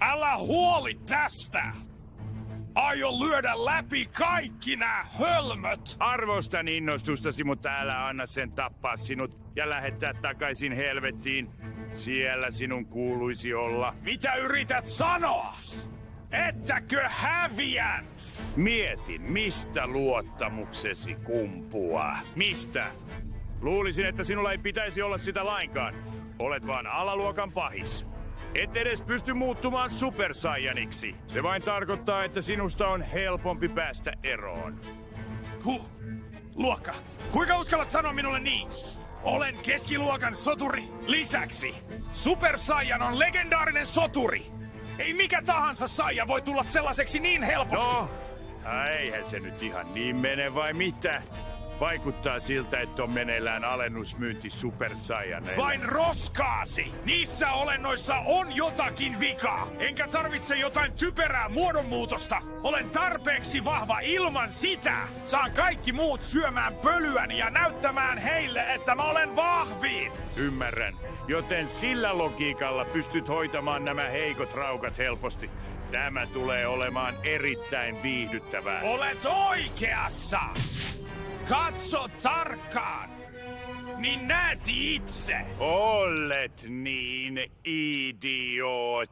Älä huoli tästä! Aion lyödä läpi kaikki nämä hölmöt! Arvostan innostustasi, mutta älä anna sen tappaa sinut ja lähettää takaisin helvettiin. Siellä sinun kuuluisi olla. Mitä yrität sanoa? Ettäkö häviän? Mietin, mistä luottamuksesi kumpuaa. Mistä? Luulisin, että sinulla ei pitäisi olla sitä lainkaan. Olet vaan alaluokan pahis. Et edes pysty muuttumaan supersaijaniksi. Se vain tarkoittaa, että sinusta on helpompi päästä eroon. Huh. Luokka, kuinka uskallat sanoa minulle niin? Olen keskiluokan soturi. Lisäksi Super Saiyan on legendaarinen soturi. Ei mikä tahansa Saija voi tulla sellaiseksi niin helposti. No, eihän se nyt ihan niin mene vai mitä? Vaikuttaa siltä, että on meneillään alennusmyynti Super Saiyaneille. Vain roskaasi! Niissä olennoissa on jotakin vikaa. Enkä tarvitse jotain typerää muodonmuutosta. Olen tarpeeksi vahva ilman sitä. Saan kaikki muut syömään pölyäni ja näyttämään heille, että mä olen vahvin. Ymmärrän. Joten sillä logiikalla pystyt hoitamaan nämä heikot raukat helposti. Tämä tulee olemaan erittäin viihdyttävää. Olet oikeassa! Katso tarkkaan! Niin näet itse! Olet niin idiootti.